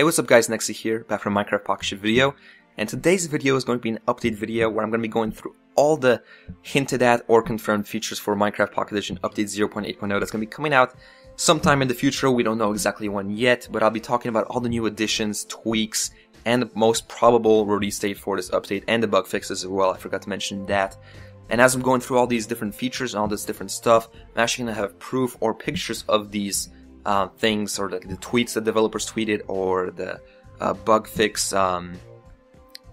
Hey what's up guys, Nexy here, back from Minecraft Pocket Chef video, and today's video is going to be an update video where I'm going to be going through all the hinted at or confirmed features for Minecraft Pocket Edition Update 0.8.0 that's going to be coming out sometime in the future, we don't know exactly when yet, but I'll be talking about all the new additions, tweaks, and the most probable release date for this update and the bug fixes as well, I forgot to mention that. And as I'm going through all these different features and all this different stuff, I'm actually going to have proof or pictures of these uh, things or the, the, tweets that developers tweeted or the uh, bug fix um,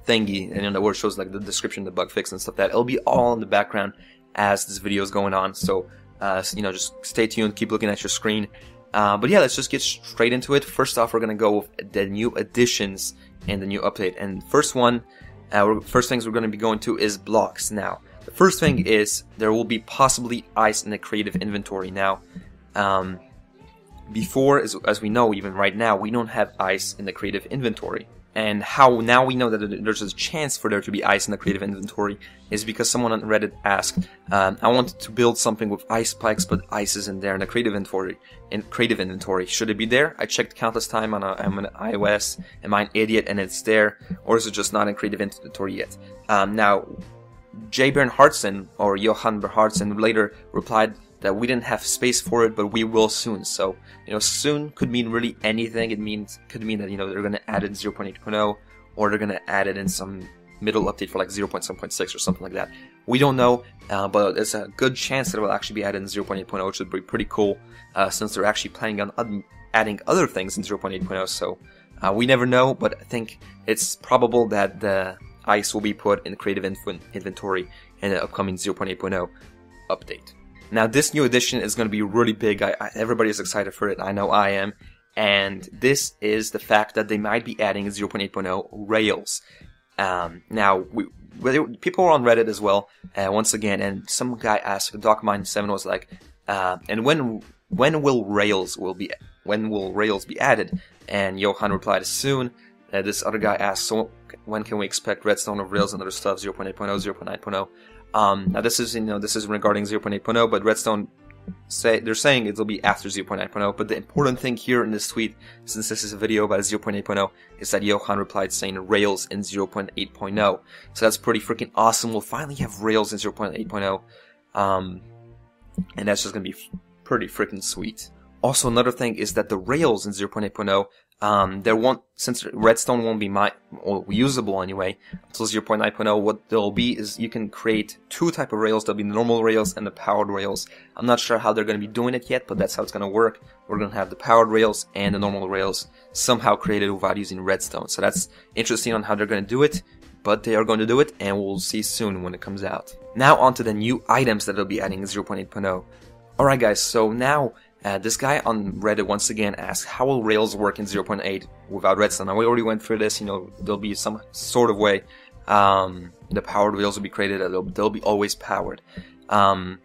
thingy and in the word shows like the description the bug fix and stuff that. It'll be all in the background as this video is going on. So uh, you know just stay tuned. Keep looking at your screen. Uh, but yeah let's just get straight into it. First off we're gonna go with the new additions and the new update. And first one uh, first things we're going to be going to is blocks. Now the first thing is there will be possibly ice in the creative inventory. Now um, before, as, as we know, even right now, we don't have ice in the creative inventory. And how now we know that there's a chance for there to be ice in the creative inventory is because someone on Reddit asked, um, I wanted to build something with ice spikes, but ice isn't there in the creative inventory. In creative inventory, should it be there? I checked countless time on, a, on an iOS. Am I an idiot and it's there, or is it just not in creative inventory yet? Um, now, Jay Bernhardsson or Johan Bernhardsson later replied that we didn't have space for it, but we will soon. So, you know, soon could mean really anything. It means could mean that you know they're going to add it in 0.8.0, or they're going to add it in some middle update for like 0.7.6 or something like that. We don't know, uh, but there's a good chance that it will actually be added in 0.8.0, which would be pretty cool, uh, since they're actually planning on adding other things in 0.8.0. So uh, we never know, but I think it's probable that the ice will be put in the creative inventory in the upcoming 0.8.0 update. Now, this new edition is going to be really big. I, I, everybody is excited for it. I know I am. And this is the fact that they might be adding 0.8.0 Rails. Um, now, we, people were on Reddit as well, uh, once again, and some guy asked, DocMine7 was like, uh, and when when will Rails will be when will Rails be added? And Johan replied, soon. Uh, this other guy asked, so when can we expect Redstone of Rails and other stuff, 0.8.0, 0.9.0? Um, now this is you know this is regarding 0.8.0, but Redstone say they're saying it'll be after 0.9.0. But the important thing here in this tweet, since this is a video about 0.8.0, is that Johan replied saying Rails in 0.8.0. So that's pretty freaking awesome. We'll finally have Rails in 0.8.0, um, and that's just gonna be pretty freaking sweet. Also, another thing is that the Rails in 0.8.0 um, there won't, since Redstone won't be my, or usable anyway, until 0.9.0, what there'll be is you can create two type of rails. There'll be the normal rails and the powered rails. I'm not sure how they're going to be doing it yet, but that's how it's going to work. We're going to have the powered rails and the normal rails somehow created without using redstone. So that's interesting on how they're going to do it, but they are going to do it and we'll see soon when it comes out. Now onto the new items that they'll be adding in 0.8.0. Alright guys, so now uh, this guy on Reddit once again asked, how will Rails work in 0.8 without Redstone? Now we already went through this, you know, there'll be some sort of way um, the powered rails will be created, they'll, they'll be always powered. Um,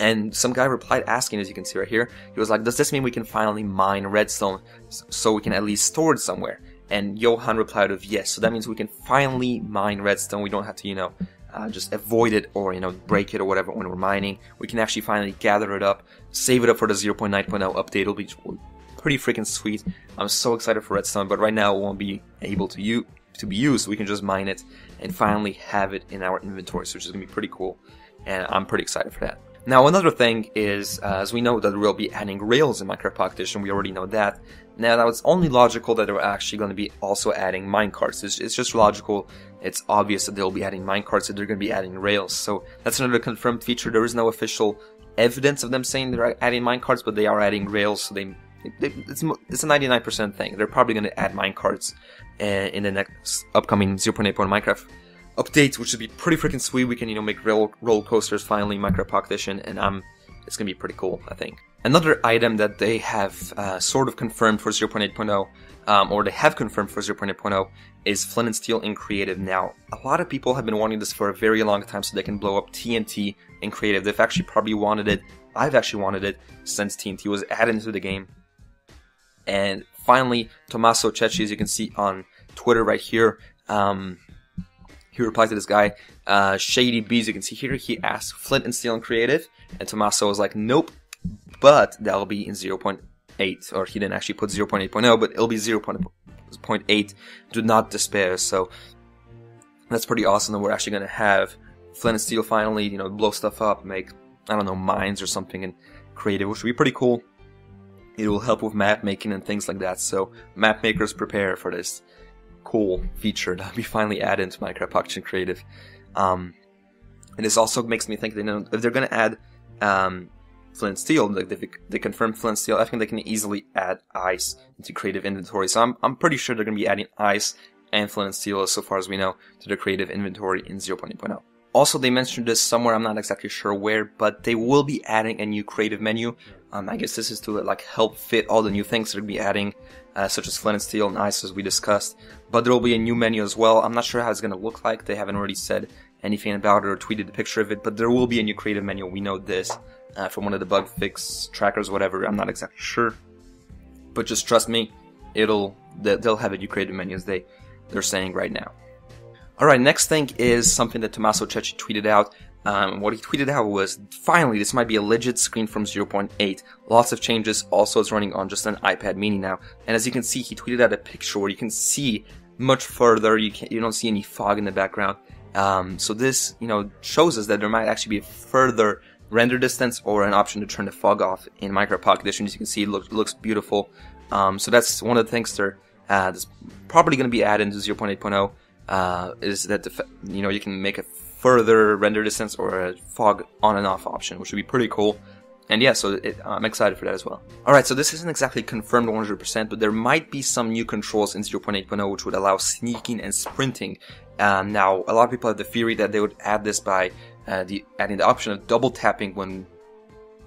and some guy replied asking, as you can see right here, he was like, does this mean we can finally mine redstone so we can at least store it somewhere? And Johan replied of yes, so that means we can finally mine redstone, we don't have to, you know, uh, just avoid it or you know break it or whatever when we're mining. We can actually finally gather it up, save it up for the 0.9.0 update. It'll be pretty freaking sweet. I'm so excited for Redstone, but right now it won't be able to use to be used. We can just mine it and finally have it in our inventory, which is gonna be pretty cool. And I'm pretty excited for that. Now, another thing is, uh, as we know that we'll be adding Rails in Minecraft Edition, we already know that. Now, was only logical that they're actually going to be also adding minecarts. It's, it's just logical. It's obvious that they'll be adding minecarts, that they're going to be adding Rails. So that's another confirmed feature. There is no official evidence of them saying they're adding minecarts, but they are adding Rails, so they, it's, it's a 99% thing. They're probably going to add minecarts uh, in the next upcoming 0.8 Minecraft updates, which would be pretty freaking sweet. We can, you know, make real roller coasters finally, Minecraft Pocket Edition, and um, it's gonna be pretty cool, I think. Another item that they have uh, sort of confirmed for 0.8.0, um, or they have confirmed for 0.8.0, is Flint and Steel in Creative. Now, a lot of people have been wanting this for a very long time so they can blow up TNT in Creative. They've actually probably wanted it. I've actually wanted it since TNT was added into the game. And finally, Tommaso Checchi, as you can see on Twitter right here, um, he replies to this guy, uh, Shady Bees. You can see here, he asked Flint and Steel and Creative, and Tommaso was like, nope, but that'll be in 0.8, or he didn't actually put 0.8.0, but it'll be 0.8.0 0.8, do not despair. So that's pretty awesome that we're actually going to have Flint and Steel finally, you know, blow stuff up, make, I don't know, mines or something and creative, which would be pretty cool. It will help with map making and things like that. So map makers prepare for this cool feature that we finally add into Minecraft Pocket Creative. Um, and this also makes me think you know, if they're going to add um, flint steel, like they, they confirm flint steel, I think they can easily add ice into creative inventory. So I'm, I'm pretty sure they're going to be adding ice and flint steel, so far as we know, to the creative inventory in 0.8.0. Also, they mentioned this somewhere, I'm not exactly sure where, but they will be adding a new creative menu. Um, I guess this is to like help fit all the new things they'll be adding, uh, such as flint and steel and ice as we discussed. But there will be a new menu as well. I'm not sure how it's going to look like. They haven't already said anything about it or tweeted a picture of it, but there will be a new creative menu. We know this uh, from one of the bug fix trackers, whatever. I'm not exactly sure, but just trust me, it'll they'll have a new creative menu as they they're saying right now. All right, next thing is something that Tommaso Checchi tweeted out. Um, what he tweeted out was, finally, this might be a legit screen from 0.8. Lots of changes. Also, it's running on just an iPad mini now. And as you can see, he tweeted out a picture where you can see much further. You can you don't see any fog in the background. Um, so this, you know, shows us that there might actually be a further render distance or an option to turn the fog off in Minecraft Pocket Edition. As you can see, it looks, looks beautiful. Um, so that's one of the things that uh, that's probably going to be added into 0.8.0 uh, is that the, you know you can make a further render distance or a fog on and off option, which would be pretty cool. And yeah, so it, I'm excited for that as well. Alright, so this isn't exactly confirmed 100%, but there might be some new controls in 0.8.0 which would allow sneaking and sprinting um, now, a lot of people have the theory that they would add this by uh, the, adding the option of double tapping when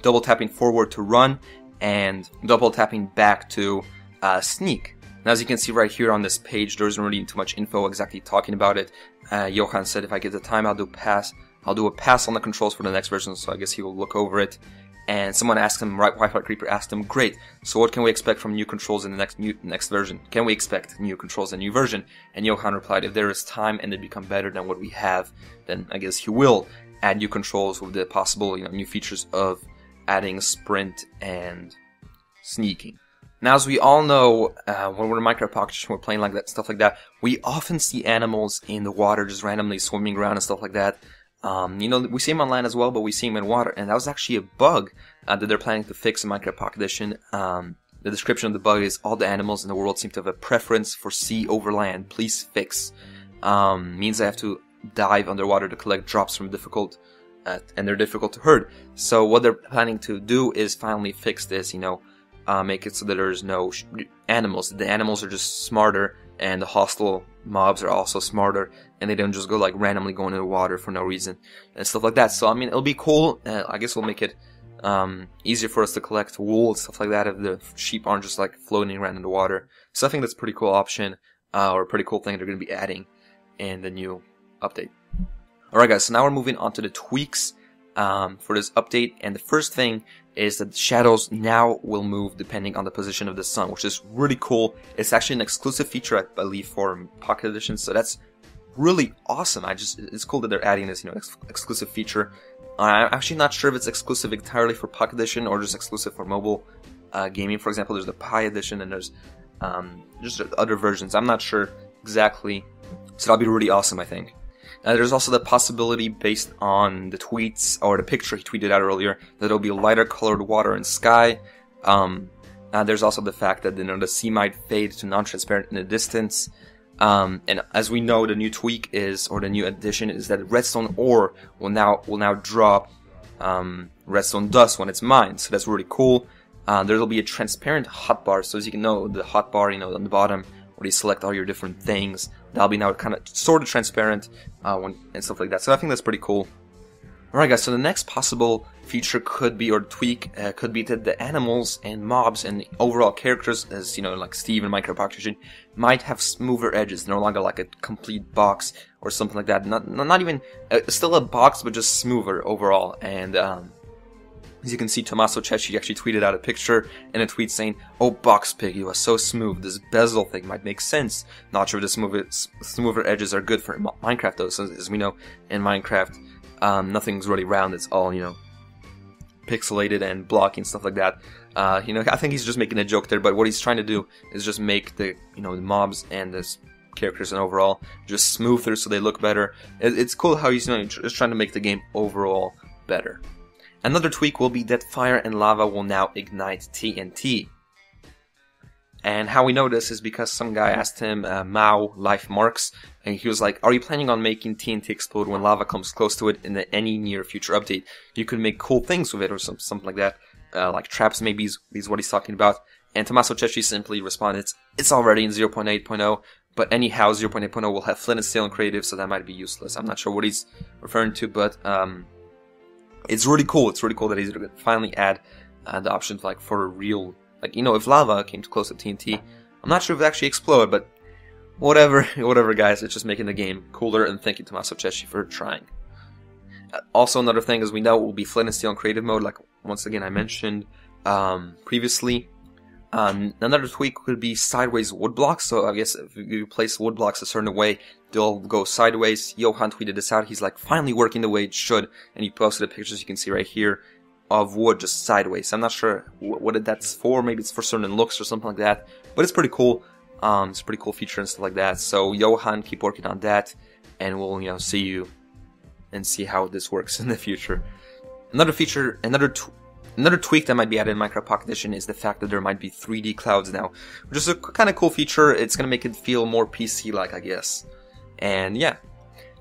double tapping forward to run and double tapping back to uh, sneak. Now, as you can see right here on this page, there isn't really too much info exactly talking about it. Uh, Johan said if I get the time, I'll do pass. I'll do a pass on the controls for the next version, so I guess he will look over it and someone asked him, right, Wi-Fi Creeper asked him, great, so what can we expect from new controls in the next new, next version? Can we expect new controls in new version? And Johan replied, if there is time and they become better than what we have, then I guess he will add new controls with the possible, you know, new features of adding sprint and sneaking. Now, as we all know, uh, when we're in Minecraft Pocket we're playing like that, stuff like that, we often see animals in the water just randomly swimming around and stuff like that. Um, you know, we see them on land as well, but we see them in water, and that was actually a bug uh, that they're planning to fix in Minecraft Pocket Edition. Um, the description of the bug is all the animals in the world seem to have a preference for sea over land. Please fix. Um, means they have to dive underwater to collect drops from difficult, uh, and they're difficult to herd. So what they're planning to do is finally fix this. You know, uh, make it so that there's no animals. The animals are just smarter, and the hostile mobs are also smarter, and they don't just go like randomly going into the water for no reason and stuff like that. So I mean, it'll be cool. Uh, I guess we'll make it um, easier for us to collect wool and stuff like that if the sheep aren't just like floating around in the water. So I think that's a pretty cool option uh, or a pretty cool thing they're going to be adding in the new update. Alright guys, so now we're moving on to the tweaks um, for this update. And the first thing is that shadows now will move depending on the position of the sun, which is really cool. It's actually an exclusive feature, I believe, for Pocket Edition, so that's really awesome. I just it's cool that they're adding this, you know, ex exclusive feature. I'm actually not sure if it's exclusive entirely for Pocket Edition or just exclusive for mobile uh, gaming. For example, there's the Pi Edition and there's um, just other versions. I'm not sure exactly, so that'll be really awesome. I think. Uh, there's also the possibility, based on the tweets or the picture he tweeted out earlier, that it'll be lighter colored water and sky. Um, uh, there's also the fact that you know the sea might fade to non-transparent in the distance. Um, and as we know, the new tweak is, or the new addition is that redstone ore will now will now drop um, redstone dust when it's mined. So that's really cool. Uh, there'll be a transparent hotbar, so as you can know, the hotbar, you know, on the bottom where you select all your different things, that'll be now kind of sort of transparent uh, when, and stuff like that. So I think that's pretty cool. Alright guys, so the next possible feature could be, or tweak, uh, could be that the animals and mobs and overall characters, as you know, like Steve and Oxygen, might have smoother edges, no longer like a complete box or something like that. Not, not even, uh, still a box, but just smoother overall. And, um, as you can see, Tommaso Checchi actually tweeted out a picture in a tweet saying, Oh, Box Pig, you are so smooth. This bezel thing might make sense. Not sure if the smoother, smoother edges are good for Minecraft, though. So, as we know, in Minecraft, um, nothing's really round. It's all, you know, pixelated and blocky and stuff like that. Uh, you know, I think he's just making a joke there, but what he's trying to do is just make the you know the mobs and the characters and overall just smoother so they look better. It, it's cool how he's you know, just trying to make the game overall better. Another tweak will be that fire and lava will now ignite TNT. And how we know this is because some guy asked him, uh, Mao Life Marks, and he was like, Are you planning on making TNT explode when lava comes close to it in the, any near future update? You could make cool things with it or some, something like that. Uh, like traps, maybe is, is what he's talking about. And Tommaso Checchi simply responded, It's already in 0.8.0, but anyhow, 0.8.0 will have flint and steel and creative, so that might be useless. I'm not sure what he's referring to, but um, it's really cool. It's really cool that he's going to finally add uh, the options like for a real like, you know, if lava came too close to TNT, I'm not sure if it actually explode, but whatever, whatever, guys. It's just making the game cooler, and thank you to Checchi for trying. Uh, also, another thing is we know it will be Flint and Steel in creative mode, like once again I mentioned um, previously. Um, another tweak could be sideways wood blocks. So I guess if you place wood blocks a certain way, they'll go sideways. Johan tweeted this out. He's like, finally working the way it should. And he posted the pictures you can see right here of wood just sideways. I'm not sure what that's for. Maybe it's for certain looks or something like that. But it's pretty cool. Um, it's a pretty cool feature and stuff like that. So Johan, keep working on that, and we'll you know see you and see how this works in the future. Another feature, another another tweak that might be added in Minecraft Pocket Edition is the fact that there might be 3D clouds now, which is a kind of cool feature. It's gonna make it feel more PC-like, I guess. And yeah,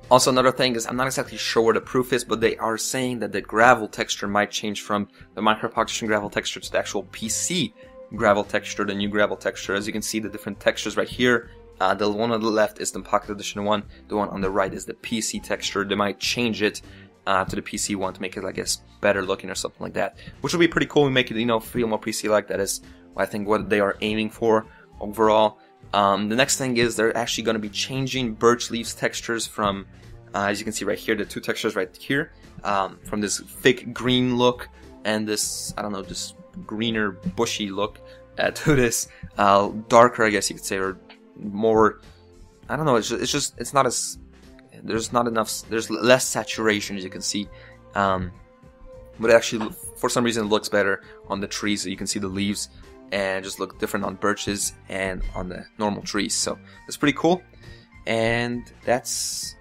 also, another thing is, I'm not exactly sure where the proof is, but they are saying that the gravel texture might change from the Minecraft Pocket Edition gravel texture to the actual PC gravel texture, the new gravel texture. As you can see, the different textures right here. Uh, the one on the left is the Pocket Edition one. The one on the right is the PC texture. They might change it uh, to the PC one to make it, I guess, better looking or something like that. Which would be pretty cool. We make it, you know, feel more PC-like. That is, I think, what they are aiming for overall. Um, the next thing is they're actually going to be changing birch leaves textures from, uh, as you can see right here, the two textures right here, um, from this thick green look and this, I don't know, this greener bushy look uh, to this uh, darker, I guess you could say, or more, I don't know, it's just, it's just, it's not as, there's not enough, there's less saturation as you can see. Um, but actually, for some reason, it looks better on the trees. So you can see the leaves and just look different on birches and on the normal trees. So it's pretty cool. And that's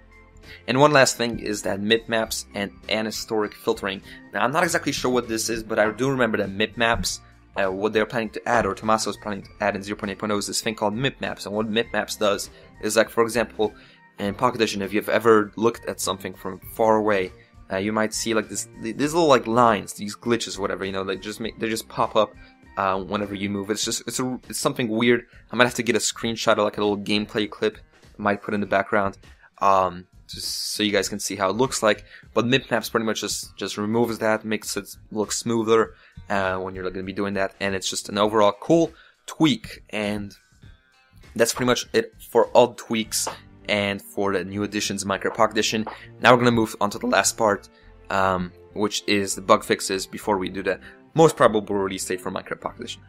and one last thing is that mip maps and ahistoric filtering. Now I'm not exactly sure what this is, but I do remember that mip maps, uh, what they're planning to add, or Tommaso is planning to add in 0.8.0 is this thing called mip maps. And what mip maps does is like, for example, in Pocket Edition, if you've ever looked at something from far away, uh, you might see like this, these little like lines, these glitches, whatever. You know, they just make, they just pop up uh, whenever you move. It's just it's a it's something weird. I might have to get a screenshot of like a little gameplay clip. I might put in the background, um, just so you guys can see how it looks like. But Mipmaps pretty much just just removes that, makes it look smoother uh, when you're going to be doing that, and it's just an overall cool tweak. And that's pretty much it for all tweaks and for the new additions Pocket Edition. Now we're going to move on to the last part, um, which is the bug fixes before we do the most probable release date for Pocket Edition.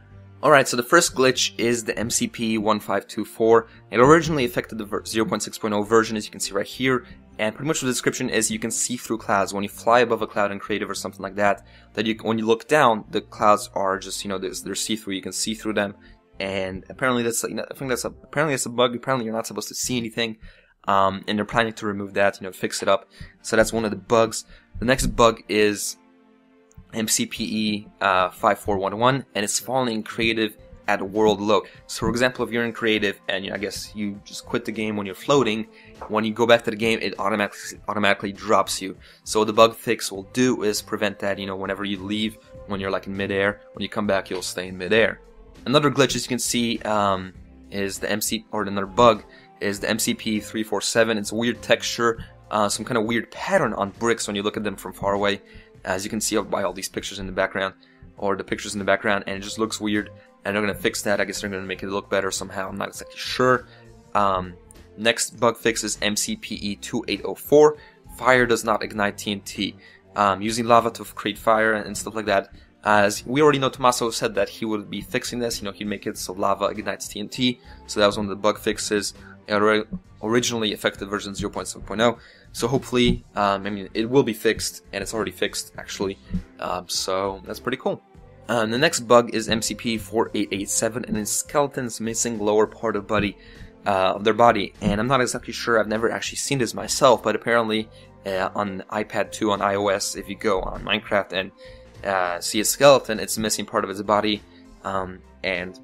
Alright, so the first glitch is the MCP1524. It originally affected the 0.6.0 version, as you can see right here, and pretty much the description is you can see through clouds. When you fly above a cloud in creative or something like that, that you, when you look down, the clouds are just, you know, they're, they're see-through, you can see through them, and apparently that's, you know, I think that's a, apparently that's a bug, apparently you're not supposed to see anything, um, and they're planning to remove that, you know, fix it up. So that's one of the bugs. The next bug is MCPE uh, 5411 and it's falling in creative at world low. So for example, if you're in creative and you, I guess you just quit the game when you're floating, when you go back to the game, it automatically automatically drops you. So the bug fix will do is prevent that. You know, whenever you leave, when you're like in midair, when you come back, you'll stay in midair. Another glitch, as you can see, um, is the MC or another bug is the MCP 347. It's a weird texture, uh, some kind of weird pattern on bricks when you look at them from far away as you can see by all these pictures in the background, or the pictures in the background, and it just looks weird. And they're gonna fix that. I guess they're gonna make it look better somehow. I'm not exactly sure. Um, next bug fix is MCPE 2804. Fire does not ignite TNT. Um, using lava to create fire and stuff like that. As we already know, Tommaso said that he would be fixing this. You know, he'd make it so lava ignites TNT. So that was one of the bug fixes. It originally affected version 0.7.0. So hopefully, um, I mean, it will be fixed, and it's already fixed actually. Um, so that's pretty cool. Um, the next bug is MCP4887 and its skeleton's missing lower part of body uh, of their body. And I'm not exactly sure. I've never actually seen this myself, but apparently uh, on iPad 2 on iOS, if you go on Minecraft and uh, see a skeleton, it's missing part of its body, um, and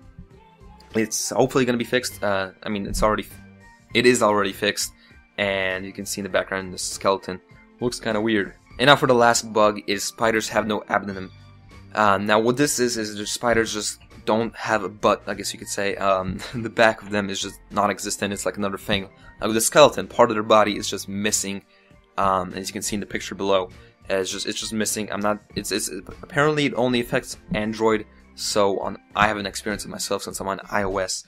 it's hopefully going to be fixed. Uh, I mean, it's already, it is already fixed, and you can see in the background the skeleton looks kind of weird. And now for the last bug is spiders have no abdomen. Um, now what this is is the spiders just don't have a butt, I guess you could say. Um, the back of them is just non-existent. It's like another thing. The skeleton, part of their body is just missing. Um, as you can see in the picture below, it's just it's just missing. I'm not. It's it's apparently it only affects Android. So on I haven't experienced it myself since I'm on iOS,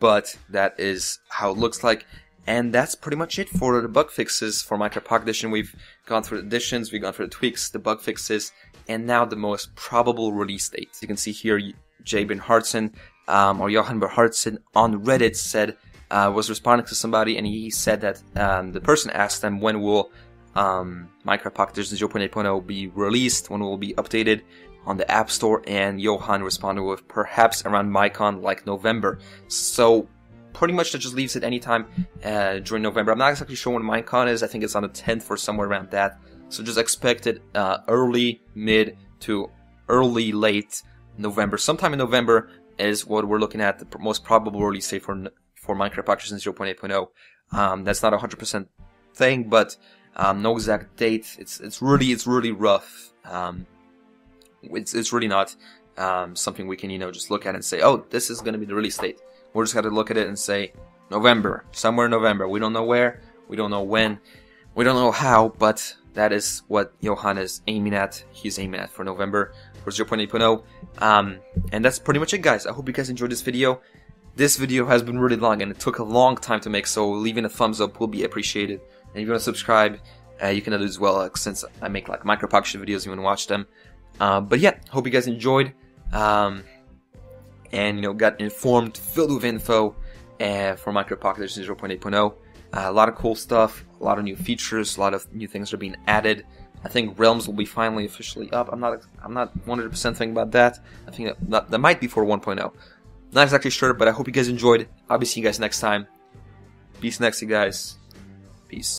but that is how it looks like. And that's pretty much it for the bug fixes for Minecraft Pocket Edition. We've gone through the additions, we've gone through the tweaks, the bug fixes, and now the most probable release date. You can see here, Jay Bernhardsson, um, or Johan Bernhardsson on Reddit said, uh, was responding to somebody, and he said that um, the person asked them when will um, Minecraft Pocket Edition 0.8.0 be released, when it will be updated on the App Store, and Johan responded with perhaps around Minecon like November. So pretty much that just leaves it anytime uh, during November. I'm not exactly sure when Minecon is. I think it's on the 10th or somewhere around that. So just expect it uh, early, mid to early, late November. Sometime in November is what we're looking at. The most probable release date for for Minecraft Packers 0.8.0. Um, that's not a 100% thing, but um, no exact date. It's it's really it's really rough. Um, it's it's really not um, something we can you know just look at and say, oh, this is going to be the release date. We're just going to look at it and say November, somewhere in November. We don't know where, we don't know when, we don't know how, but that is what Johan is aiming at. He's aiming at for November for 0.8.0. Um, and that's pretty much it, guys. I hope you guys enjoyed this video. This video has been really long and it took a long time to make, so leaving a thumbs up will be appreciated. And if you want to subscribe, uh, you can do as well, uh, since I make like micro videos, you want to watch them. Uh, but yeah, hope you guys enjoyed. Um, and you know got informed, filled with info uh, for micro pocket Edition 0.8.0. Uh, a lot of cool stuff, a lot of new features, a lot of new things are being added. I think Realms will be finally officially up. I'm not I'm not 100% thinking about that. I think that, that, that might be for 1.0. Not exactly sure, but I hope you guys enjoyed. I'll be seeing you guys next time. Peace next, you guys. Peace.